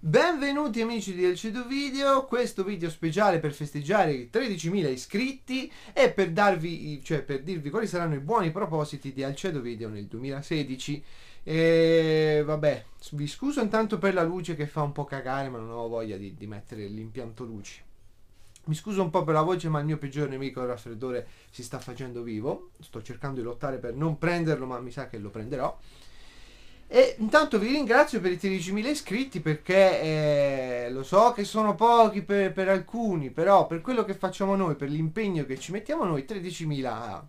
Benvenuti amici di LC2 Video, questo video speciale per festeggiare i 13.000 iscritti e per darvi, cioè per dirvi quali saranno i buoni propositi di Alcedo Video nel 2016. E vabbè, vi scuso intanto per la luce che fa un po' cagare, ma non ho voglia di, di mettere l'impianto luci. Mi scuso un po' per la voce, ma il mio peggior nemico, il raffreddore, si sta facendo vivo. Sto cercando di lottare per non prenderlo, ma mi sa che lo prenderò. E intanto vi ringrazio per i 13.000 iscritti perché eh, lo so che sono pochi per, per, alcuni, però per quello che facciamo noi, per l'impegno che ci mettiamo noi, 13.000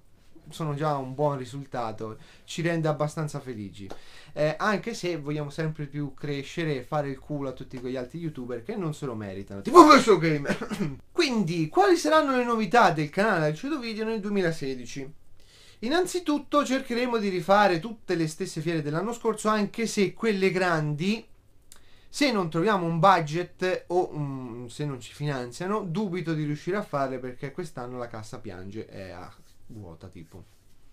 sono già un buon risultato, ci rende abbastanza felici. Eh, anche se vogliamo sempre più crescere e fare il culo a tutti quegli altri youtuber che non se lo meritano, tipo questo gamer. Quindi, quali saranno le novità del canale Alcedo Video nel 2016? Innanzitutto cercheremo di rifare tutte le stesse fiere dell'anno scorso, anche se quelle grandi, se non troviamo un budget o um, se non ci finanziano, dubito di riuscire a farle perché quest'anno la cassa piange, è a vuota tipo,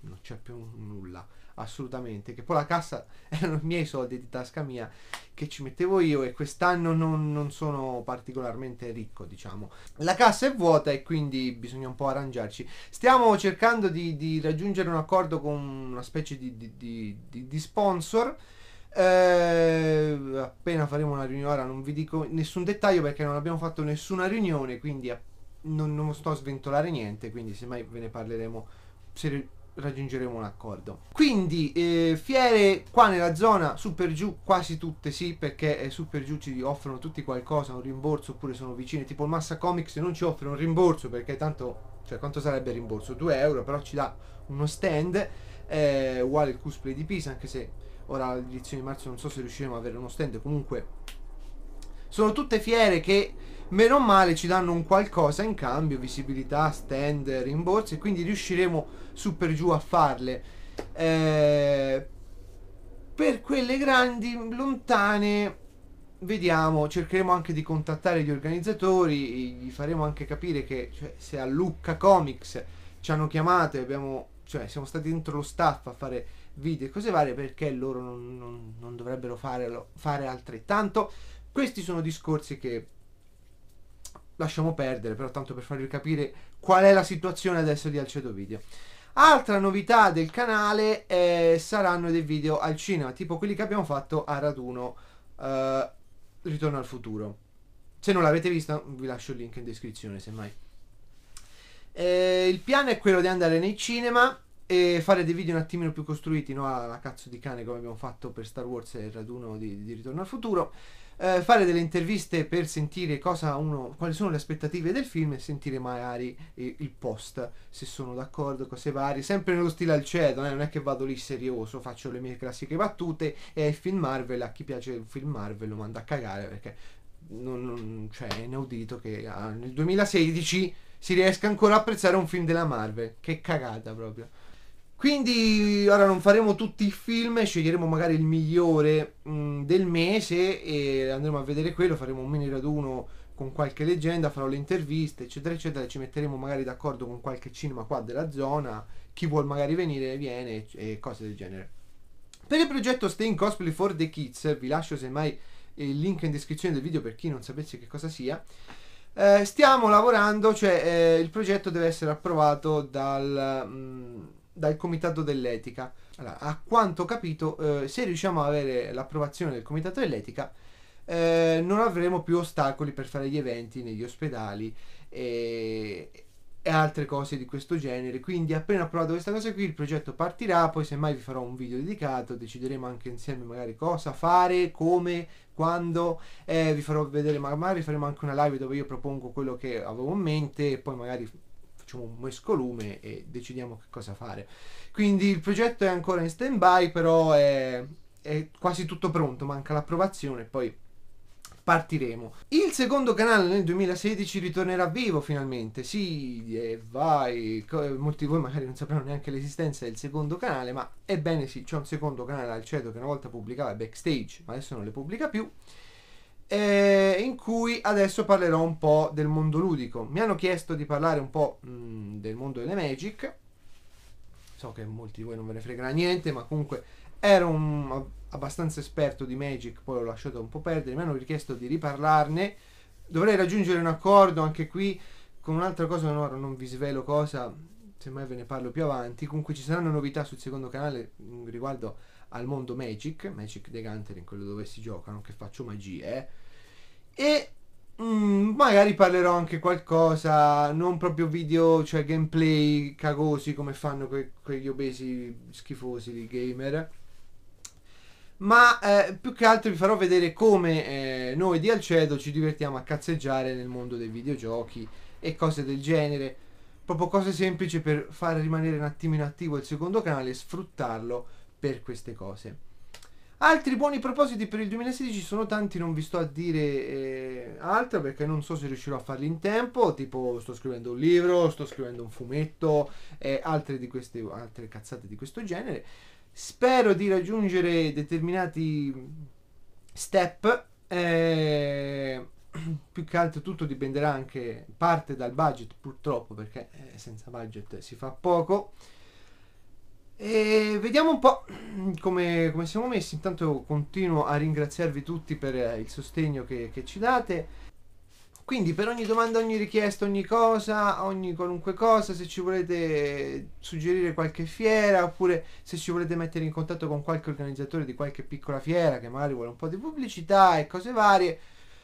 non c'è più nulla assolutamente. Che poi la cassa erano i miei soldi di tasca mia che ci mettevo io e quest'anno non, non, sono particolarmente ricco, diciamo. La cassa è vuota e quindi bisogna un po' arrangiarci. Stiamo cercando di, di raggiungere un accordo con una specie di, di, di sponsor. Eh, appena faremo una riunione, ora non vi dico nessun dettaglio perché non abbiamo fatto nessuna riunione, quindi non, non sto a sventolare niente, quindi semmai ve ne parleremo raggiungeremo un accordo. Quindi eh, fiere qua nella zona su per giù quasi tutte sì perché eh, su per giù ci offrono tutti qualcosa, un rimborso oppure sono vicine, tipo il Massa Comics non ci offre un rimborso perché tanto, cioè quanto sarebbe il rimborso? 2 euro, però ci dà uno stand, eh, uguale il cosplay di Pisa anche se ora l'edizione di marzo non so se riusciremo ad avere uno stand, comunque sono tutte fiere che meno male ci danno un qualcosa in cambio, visibilità, stand, rimborsi e quindi riusciremo su per giù a farle. Eh, per quelle grandi, lontane, vediamo, cercheremo anche di contattare gli organizzatori, gli faremo anche capire che cioè, se a Lucca Comics ci hanno chiamato e abbiamo, cioè, siamo stati dentro lo staff a fare video e cose varie perché loro non, non, non dovrebbero fare, fare altrettanto. Questi sono discorsi che lasciamo perdere, però tanto per farvi capire qual è la situazione adesso di Alcedo Video. Altra novità del canale eh, saranno dei video al cinema, tipo quelli che abbiamo fatto a raduno eh, Ritorno al futuro. Se non l'avete vista, vi lascio il link in descrizione, semmai. Eh, il piano è quello di andare nei cinema e fare dei video un attimino più costruiti, no? alla cazzo di cane come abbiamo fatto per Star Wars e il raduno di, di Ritorno al futuro eh, fare delle interviste per sentire uno, quali sono le aspettative del film e sentire magari il, il post, se sono d'accordo, cose varie, sempre nello stile al cedo, eh? non è che vado lì serioso, faccio le mie classiche battute e il film Marvel, a chi piace il film Marvel lo manda a cagare perché non, non, cioè, è inaudito che ah, nel 2016 si riesca ancora a apprezzare un film della Marvel, che cagata proprio. Quindi ora non faremo tutti i film, sceglieremo magari il migliore mh, mm, del mese e andremo a vedere quello, faremo un mini raduno con qualche leggenda, farò le interviste, eccetera, eccetera, ci metteremo magari d'accordo con qualche cinema qua della zona, chi vuol magari venire viene e cose del genere. Per il progetto Stay in Cosplay for the Kids, vi lascio semmai il link in descrizione del video per chi non sapesse che cosa sia. Eh, stiamo lavorando, cioè eh, il progetto deve essere approvato dal... Mh, mm, dal comitato dell'etica. Allora, a quanto ho capito, eh, se riusciamo ad avere l'approvazione del comitato dell'etica, eh, non avremo più ostacoli per fare gli eventi negli ospedali e, e, altre cose di questo genere. Quindi, appena approvato questa cosa qui, il progetto partirà. Poi, semmai, vi farò un video dedicato. Decideremo anche insieme, magari, cosa fare, come, quando. Eh, vi farò vedere, magari faremo anche una live dove io propongo quello che avevo in mente e poi, magari facciamo un mescolume e decidiamo che cosa fare. Quindi il progetto è ancora in stand by, però è, è quasi tutto pronto, manca l'approvazione e poi partiremo. Il secondo canale nel 2016 ritornerà vivo finalmente. Sì, e vai. Molti di voi magari non sapranno neanche l'esistenza del secondo canale, ma ebbene sì, c'è un secondo canale al ceto che una volta pubblicava backstage, ma adesso non le pubblica più eh, in cui adesso parlerò un po' del mondo ludico. Mi hanno chiesto di parlare un po' mh, mm, del mondo delle Magic. So che molti di voi non ve ne fregherà niente, ma comunque ero un, abbastanza esperto di Magic, poi l'ho lasciato un po' perdere, mi hanno richiesto di riparlarne. Dovrei raggiungere un accordo anche qui con un'altra cosa, no, non vi svelo cosa, semmai ve ne parlo più avanti. Comunque ci saranno novità sul secondo canale mm, riguardo al mondo Magic, Magic the Gathering, quello dove si giocano, che faccio magie. E Mm, magari parlerò anche qualcosa, non proprio video, cioè gameplay cagosi come fanno que- quegli obesi schifosi di gamer. Ma eh, più che altro vi farò vedere come eh, noi di Alcedo ci divertiamo a cazzeggiare nel mondo dei videogiochi e cose del genere. Proprio cose semplici per far rimanere un attimino attivo il secondo canale e sfruttarlo per queste cose. Altri buoni propositi per il 2016 sono tanti, non vi sto a dire eh, altro perché non so se riuscirò a farli in tempo, tipo sto scrivendo un libro, sto scrivendo un fumetto e altre, di queste, altre cazzate di questo genere. Spero di raggiungere determinati step, eh, più che altro tutto dipenderà anche parte dal budget purtroppo perché eh, senza budget si fa poco. E vediamo un po' come, come, siamo messi. Intanto continuo a ringraziarvi tutti per eh, il sostegno che, che, ci date. Quindi per ogni domanda, ogni richiesta, ogni cosa, ogni qualunque cosa, se ci volete suggerire qualche fiera oppure se ci volete mettere in contatto con qualche organizzatore di qualche piccola fiera che magari vuole un po' di pubblicità e cose varie,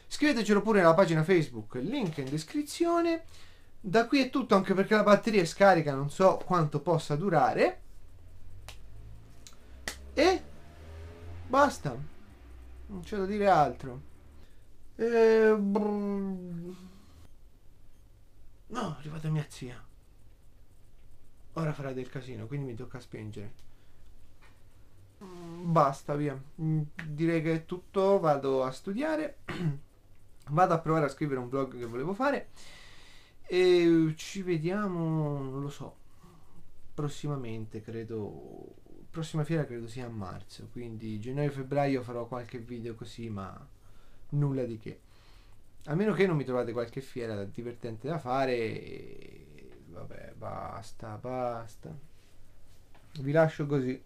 scrivetecelo pure nella pagina Facebook, link in descrizione. Da qui è tutto anche perché la batteria è scarica, non so quanto possa durare. E basta. Non c'è da dire altro. E... No, è arrivata mia zia. Ora farà del casino, quindi mi tocca spingere. Basta, via. Direi che è tutto. Vado a studiare. Vado a provare a scrivere un blog che volevo fare. E ci vediamo, non lo so, prossimamente, credo prossima fiera credo sia a marzo, quindi gennaio-febbraio farò qualche video così, ma nulla di che. A meno che non mi trovate qualche fiera divertente da fare, e... vabbè, basta, basta. Vi lascio così.